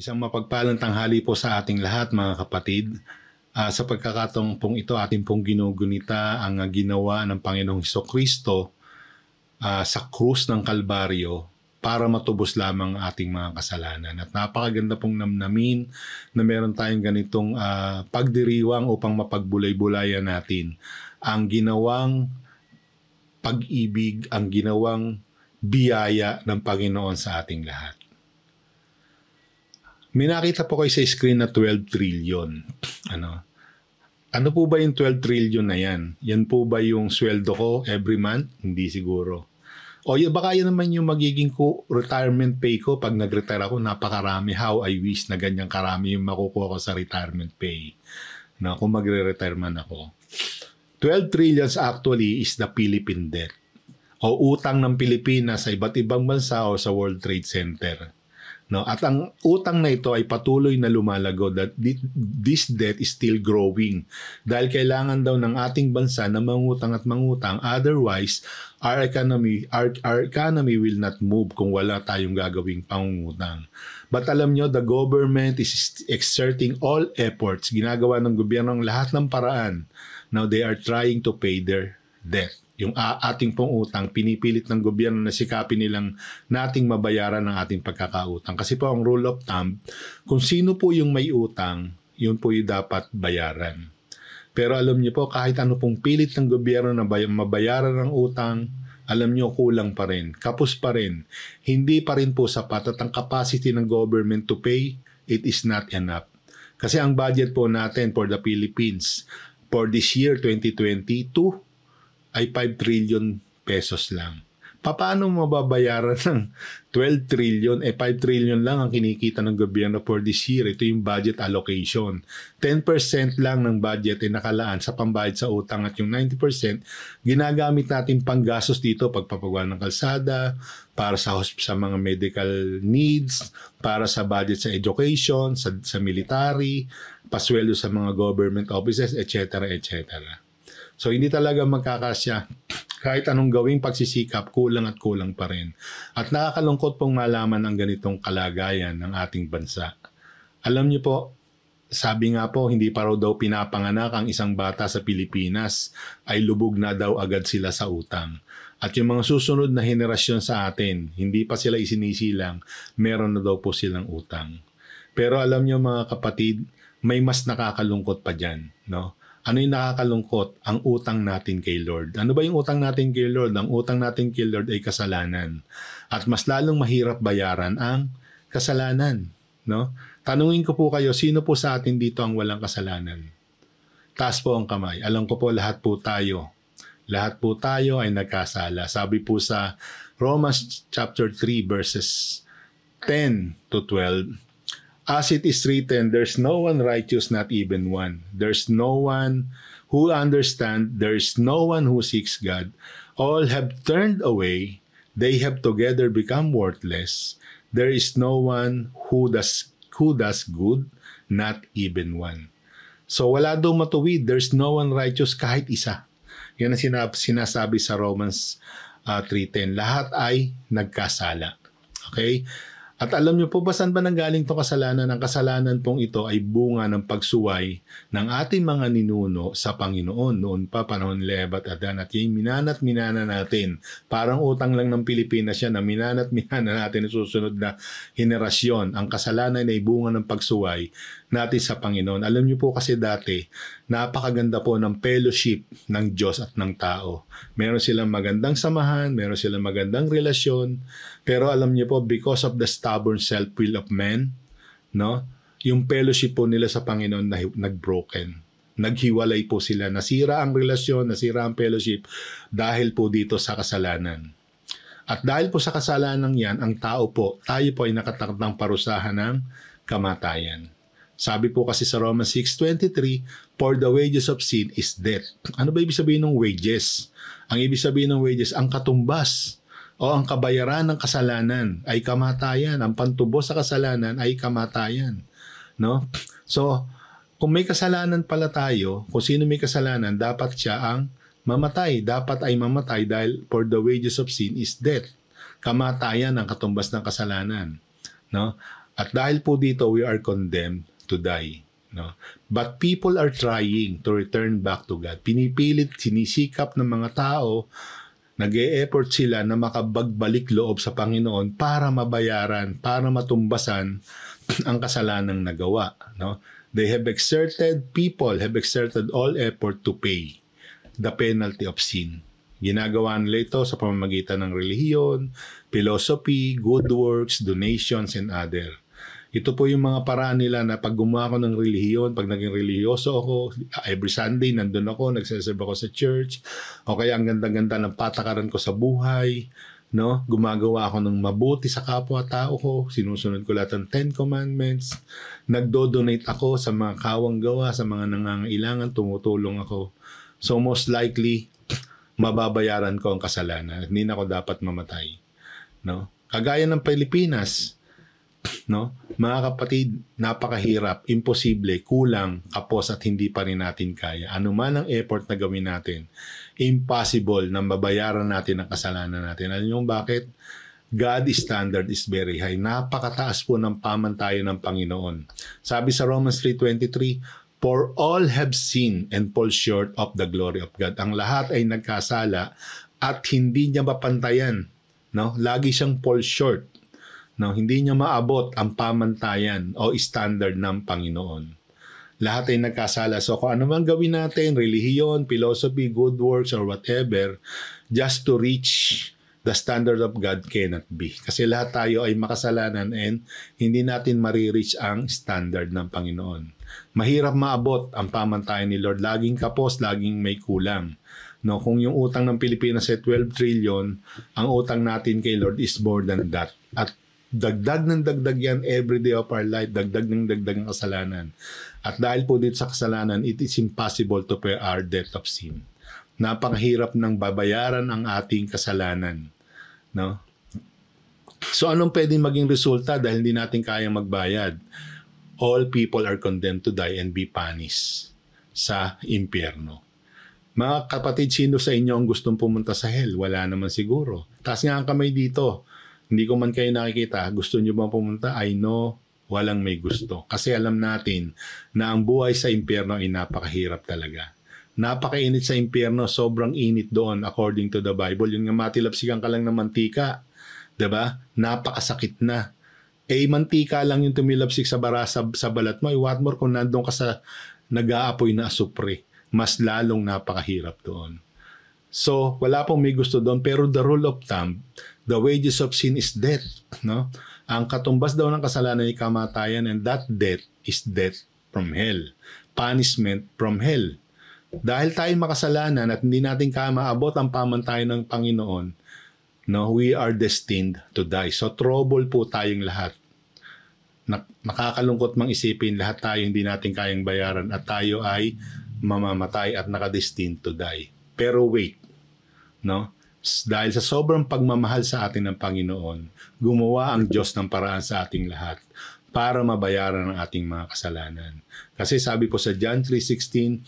Isang mapagpalang tanghali po sa ating lahat mga kapatid. Uh, sa pagkakataong pong ito, ating pong ginugunita ang ginawa ng Panginoong Heso Kristo uh, sa krus ng Kalbaryo para matubos lamang ating mga kasalanan. At napakaganda pong namnamin na meron tayong ganitong uh, pagdiriwang upang mapagbulay-bulayan natin ang ginawang pag-ibig, ang ginawang biyaya ng Panginoon sa ating lahat. May nakita po kayo sa screen na 12 trillion. Ano? Ano po ba yung 12 trillion na yan? Yan po ba yung sweldo ko every month? Hindi siguro. O y- baka yan naman yung magiging ko retirement pay ko pag nag-retire ako, napakarami. How I wish na ganyan karami yung makukuha ko sa retirement pay. Na kung magre-retire man ako. 12 trillions actually is the Philippine debt o utang ng Pilipinas sa iba't ibang bansa o sa World Trade Center. No? At ang utang na ito ay patuloy na lumalago that this debt is still growing dahil kailangan daw ng ating bansa na mangutang at mangutang otherwise our economy our, our economy will not move kung wala tayong gagawing pangungutang. But alam nyo, the government is exerting all efforts, ginagawa ng gobyerno ang lahat ng paraan. Now they are trying to pay their debt yung ating pong utang, pinipilit ng gobyerno na sikapin nilang nating mabayaran ng ating pagkakautang. Kasi po ang rule of thumb, kung sino po yung may utang, yun po yung dapat bayaran. Pero alam niyo po, kahit ano pong pilit ng gobyerno na mabayaran ng utang, alam niyo kulang pa rin, kapos pa rin. Hindi pa rin po sapat at ang capacity ng government to pay, it is not enough. Kasi ang budget po natin for the Philippines for this year 2022 ay 5 trillion pesos lang. Paano mababayaran ng 12 trillion? Eh 5 trillion lang ang kinikita ng gobyerno for this year. Ito yung budget allocation. 10% lang ng budget ay nakalaan sa pambayad sa utang at yung 90% ginagamit natin panggastos dito pagpapagawa ng kalsada, para sa sa mga medical needs, para sa budget sa education, sa, sa military, pasweldo sa mga government offices, etc. etc. So hindi talaga magkakasya. Kahit anong gawing pagsisikap, kulang at kulang pa rin. At nakakalungkot pong malaman ang ganitong kalagayan ng ating bansa. Alam niyo po, sabi nga po, hindi pa raw daw pinapanganak ang isang bata sa Pilipinas ay lubog na daw agad sila sa utang. At yung mga susunod na henerasyon sa atin, hindi pa sila isinisilang, meron na daw po silang utang. Pero alam niyo mga kapatid, may mas nakakalungkot pa dyan. No? Ano yung nakakalungkot? Ang utang natin kay Lord. Ano ba yung utang natin kay Lord? Ang utang natin kay Lord ay kasalanan. At mas lalong mahirap bayaran ang kasalanan. No? Tanungin ko po kayo, sino po sa atin dito ang walang kasalanan? Taas po ang kamay. Alam ko po lahat po tayo. Lahat po tayo ay nagkasala. Sabi po sa Romans chapter 3 verses 10 to 12, As it is written, there's no one righteous, not even one. There's no one who understand. There's no one who seeks God. All have turned away. They have together become worthless. There is no one who does who does good, not even one. So wala daw matuwid. There's no one righteous kahit isa. Yan ang sinab- sinasabi sa Romans uh, 3.10. Lahat ay nagkasala. Okay? At alam niyo po ba saan ba nanggaling itong kasalanan? Ang kasalanan pong ito ay bunga ng pagsuway ng ating mga ninuno sa Panginoon noon pa panahon Lebat at Dan at yung minanat minana natin. Parang utang lang ng Pilipinas yan na minanat minana natin sa susunod na henerasyon. Ang kasalanan ay bunga ng pagsuway natin sa Panginoon. Alam niyo po kasi dati, napakaganda po ng fellowship ng Diyos at ng tao. Meron silang magandang samahan, meron silang magandang relasyon, pero alam niyo po, because of the stubborn self-will of men, no, yung fellowship po nila sa Panginoon na nag-broken. Naghiwalay po sila. Nasira ang relasyon, nasira ang fellowship dahil po dito sa kasalanan. At dahil po sa kasalanan yan, ang tao po, tayo po ay nakatakdang parusahan ng kamatayan. Sabi po kasi sa Romans 6.23, For the wages of sin is death. Ano ba ibig sabihin ng wages? Ang ibig sabihin ng wages, ang katumbas o ang kabayaran ng kasalanan ay kamatayan. Ang pantubo sa kasalanan ay kamatayan. No? So, kung may kasalanan pala tayo, kung sino may kasalanan, dapat siya ang mamatay. Dapat ay mamatay dahil for the wages of sin is death. Kamatayan ang katumbas ng kasalanan. No? At dahil po dito, we are condemned to die. No? But people are trying to return back to God. Pinipilit, sinisikap ng mga tao, nag effort sila na makabagbalik loob sa Panginoon para mabayaran, para matumbasan ang kasalanang nagawa. No? They have exerted, people have exerted all effort to pay the penalty of sin. Ginagawa nila ito sa pamamagitan ng relihiyon, philosophy, good works, donations, and other. Ito po yung mga paraan nila na pag gumawa ako ng relihiyon, pag naging religyoso ako, every Sunday nandun ako, nagsaserve ako sa church, o kaya ang ganda-ganda ng patakaran ko sa buhay, no? Gumagawa ako ng mabuti sa kapwa-tao ko, sinusunod ko lahat ng Ten Commandments, nagdo-donate ako sa mga kawang gawa, sa mga nangangailangan, tumutulong ako. So most likely, mababayaran ko ang kasalanan. Hindi na ako dapat mamatay. No? Kagaya ng Pilipinas, no? Mga kapatid, napakahirap, imposible, kulang, kapos at hindi pa rin natin kaya. Ano man ang effort na gawin natin, impossible na mabayaran natin ang kasalanan natin. Alam niyo bakit? God standard is very high. Napakataas po ng pamantayan ng Panginoon. Sabi sa Romans 3.23, For all have sinned and fall short of the glory of God. Ang lahat ay nagkasala at hindi niya mapantayan. No? Lagi siyang fall short No, hindi niya maabot ang pamantayan o standard ng Panginoon. Lahat ay nagkasala. So kung ano man gawin natin, relihiyon, philosophy, good works, or whatever, just to reach the standard of God cannot be. Kasi lahat tayo ay makasalanan and hindi natin marireach ang standard ng Panginoon. Mahirap maabot ang pamantayan ni Lord. Laging kapos, laging may kulang. No, kung yung utang ng Pilipinas ay 12 trillion, ang utang natin kay Lord is more than that. At dagdag ng dagdag yan every day of our life, dagdag ng dagdag ng kasalanan. At dahil po dito sa kasalanan, it is impossible to pay our debt of sin. Napakahirap ng babayaran ang ating kasalanan. No? So anong pwedeng maging resulta dahil hindi natin kayang magbayad? All people are condemned to die and be punished sa impyerno. Mga kapatid, sino sa inyo ang gustong pumunta sa hell? Wala naman siguro. Taas nga ang kamay dito hindi ko man kayo nakikita, gusto nyo bang pumunta? I know, walang may gusto. Kasi alam natin na ang buhay sa impyerno ay napakahirap talaga. Napakainit sa impyerno, sobrang init doon according to the Bible. Yung nga matilapsikan ka lang ng mantika, 'di ba? Napakasakit na. Eh mantika lang yung tumilapsik sa bara sa, sa balat mo. Eh, what more kung nandoon ka sa nag-aapoy na asupre. Mas lalong napakahirap doon. So, wala pong may gusto doon. Pero the rule of thumb, the wages of sin is death. No? Ang katumbas daw ng kasalanan ay kamatayan and that death is death from hell. Punishment from hell. Dahil tayo makasalanan at hindi natin kaya maabot ang pamantayan ng Panginoon, no, we are destined to die. So trouble po tayong lahat. Nakakalungkot mang isipin lahat tayo hindi natin kayang bayaran at tayo ay mamamatay at nakadestined to die. Pero wait, no? Dahil sa sobrang pagmamahal sa atin ng Panginoon, gumawa ang Diyos ng paraan sa ating lahat para mabayaran ang ating mga kasalanan. Kasi sabi po sa John 3.16,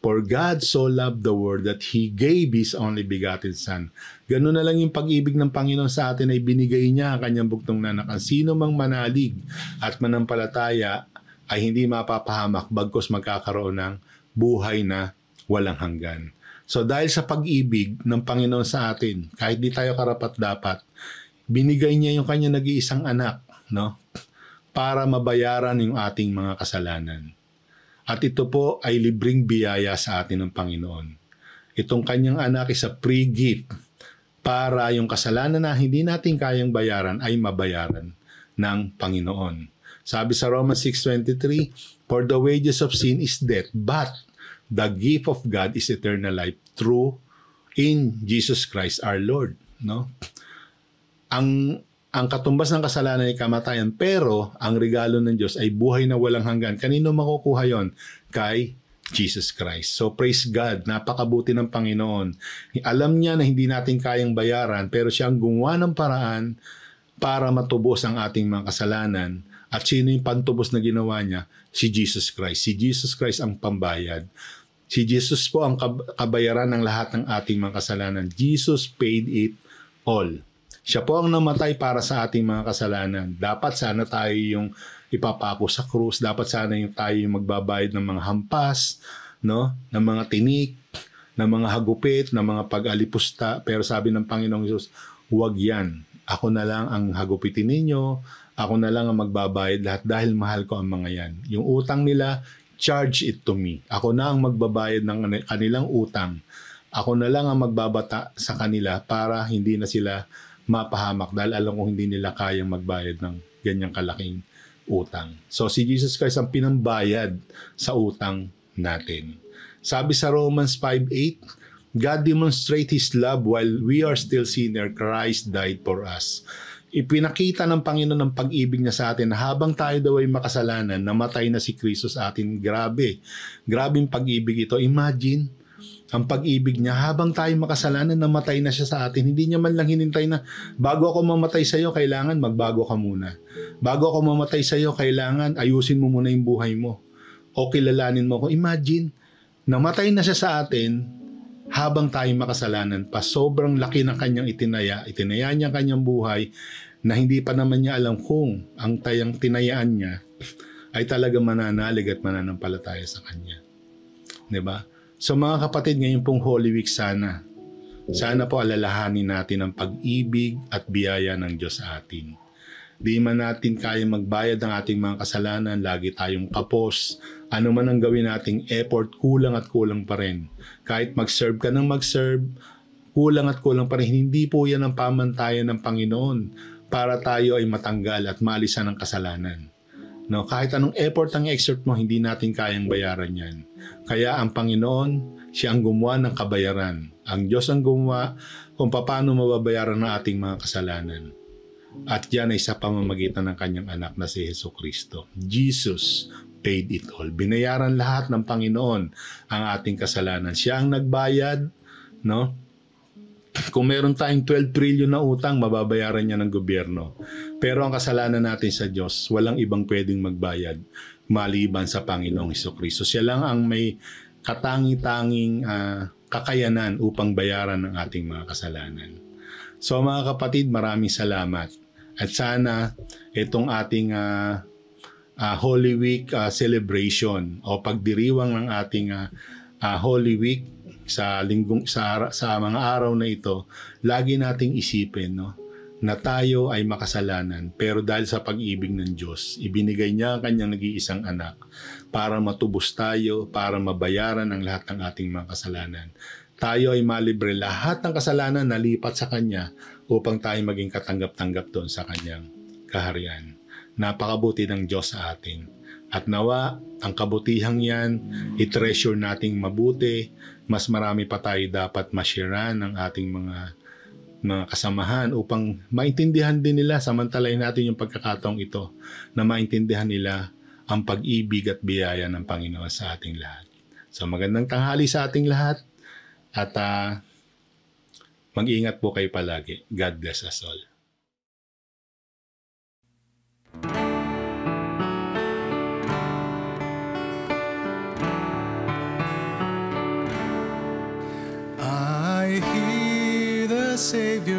For God so loved the world that He gave His only begotten Son. Ganun na lang yung pag-ibig ng Panginoon sa atin ay binigay niya ang kanyang buktong nanak. Ang sino mang manalig at manampalataya ay hindi mapapahamak bagkos magkakaroon ng buhay na walang hanggan. So dahil sa pag-ibig ng Panginoon sa atin, kahit di tayo karapat dapat, binigay niya yung kanya nag-iisang anak, no? Para mabayaran yung ating mga kasalanan. At ito po ay libreng biyaya sa atin ng Panginoon. Itong kanyang anak is a free gift para yung kasalanan na hindi natin kayang bayaran ay mabayaran ng Panginoon. Sabi sa Romans 6.23, For the wages of sin is death, but the gift of God is eternal life through in Jesus Christ our Lord, no? Ang ang katumbas ng kasalanan ay kamatayan, pero ang regalo ng Diyos ay buhay na walang hanggan. Kanino makukuha 'yon? Kay Jesus Christ. So praise God, napakabuti ng Panginoon. Alam niya na hindi natin kayang bayaran, pero siya ang gumawa ng paraan para matubos ang ating mga kasalanan. At sino yung pantubos na ginawa niya? Si Jesus Christ. Si Jesus Christ ang pambayad. Si Jesus po ang kabayaran ng lahat ng ating mga kasalanan. Jesus paid it all. Siya po ang namatay para sa ating mga kasalanan. Dapat sana tayo yung ipapako sa krus. Dapat sana yung tayo yung magbabayad ng mga hampas, no? ng mga tinik, ng mga hagupit, ng mga pag-alipusta. Pero sabi ng Panginoong Isus, huwag yan. Ako na lang ang hagupitin ninyo, ako na lang ang magbabayad lahat dahil mahal ko ang mga yan. Yung utang nila, charge it to me. Ako na ang magbabayad ng kanilang utang. Ako na lang ang magbabata sa kanila para hindi na sila mapahamak dahil alam ko hindi nila kayang magbayad ng ganyang kalaking utang. So si Jesus Christ ang pinambayad sa utang natin. Sabi sa Romans 5.8, God demonstrate His love while we are still sinner, Christ died for us. Ipinakita ng Panginoon ang pag-ibig niya sa atin habang tayo daw ay makasalanan, namatay na si Kristo sa atin. Grabe. Grabing pag-ibig ito. Imagine, ang pag-ibig niya habang tayo makasalanan, namatay na siya sa atin. Hindi niya man lang hinintay na bago ako mamatay sa iyo, kailangan magbago ka muna. Bago ako mamatay sa iyo, kailangan ayusin mo muna yung buhay mo. O kilalanin mo ako. Imagine, namatay na siya sa atin habang tayo makasalanan pa. Sobrang laki ng kanyang itinaya. Itinaya niya kanyang buhay na hindi pa naman niya alam kung ang tayang tinayaan niya ay talaga mananalig at mananampalataya sa kanya. ba? So mga kapatid, ngayon pong Holy Week sana. Sana po alalahanin natin ang pag-ibig at biyaya ng Diyos sa atin. Di man natin kaya magbayad ng ating mga kasalanan, lagi tayong kapos, ano man ang gawin nating effort, kulang at kulang pa rin. Kahit mag-serve ka ng mag-serve, kulang at kulang pa rin. Hindi po yan ang pamantayan ng Panginoon para tayo ay matanggal at maalisan ng kasalanan. No, kahit anong effort ang exert mo, hindi natin kayang bayaran yan. Kaya ang Panginoon, siya ang gumawa ng kabayaran. Ang Diyos ang gumawa kung paano mababayaran ng ating mga kasalanan. At yan ay sa pamamagitan ng kanyang anak na si Heso Kristo. Jesus paid it all. Binayaran lahat ng Panginoon ang ating kasalanan. Siya ang nagbayad, no? Kung meron tayong 12 trillion na utang, mababayaran niya ng gobyerno. Pero ang kasalanan natin sa Diyos, walang ibang pwedeng magbayad maliban sa Panginoong Iso Kristo. Siya lang ang may katangi-tanging uh, kakayanan upang bayaran ng ating mga kasalanan. So mga kapatid, maraming salamat. At sana itong ating uh, uh, Holy Week uh, celebration o pagdiriwang ng ating uh, uh, Holy Week sa linggong sa sa mga araw na ito, lagi nating isipin no na tayo ay makasalanan pero dahil sa pag-ibig ng Diyos, ibinigay niya ang kanyang nag-iisang anak para matubos tayo, para mabayaran ang lahat ng ating mga kasalanan. Tayo ay malibre lahat ng kasalanan na lipat sa Kanya upang tayo maging katanggap-tanggap doon sa Kanyang kaharian. Napakabuti ng Diyos sa atin. At nawa, ang kabutihang yan, i-treasure nating mabuti, mas marami pa tayo dapat mashiran ng ating mga mga kasamahan upang maintindihan din nila samantalahin natin yung pagkakataong ito na maintindihan nila ang pag-ibig at biyaya ng Panginoon sa ating lahat. So magandang tanghali sa ating lahat at uh, mag-ingat po kayo palagi. God bless us all.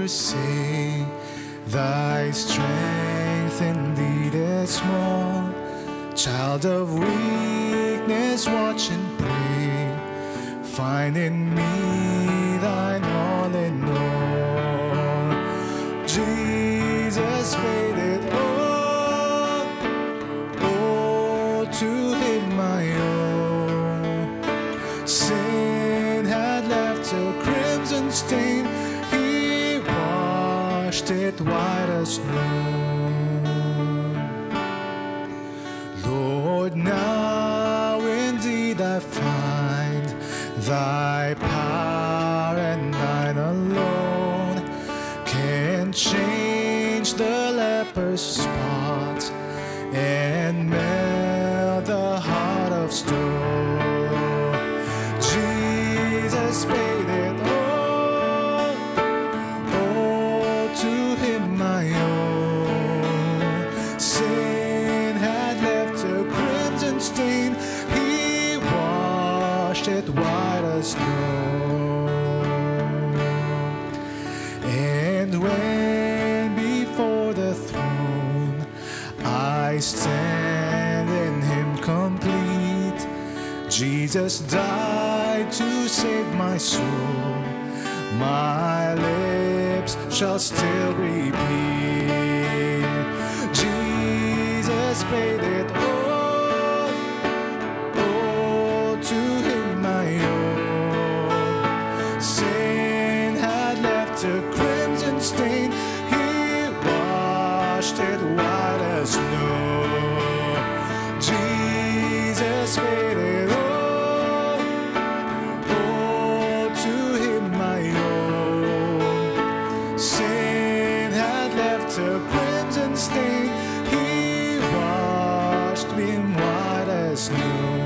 Say, Thy strength indeed is small. Child of weakness, watch and pray. Find in me thine Jesus died to save my soul, my lips shall still repeat. Jesus paid last known.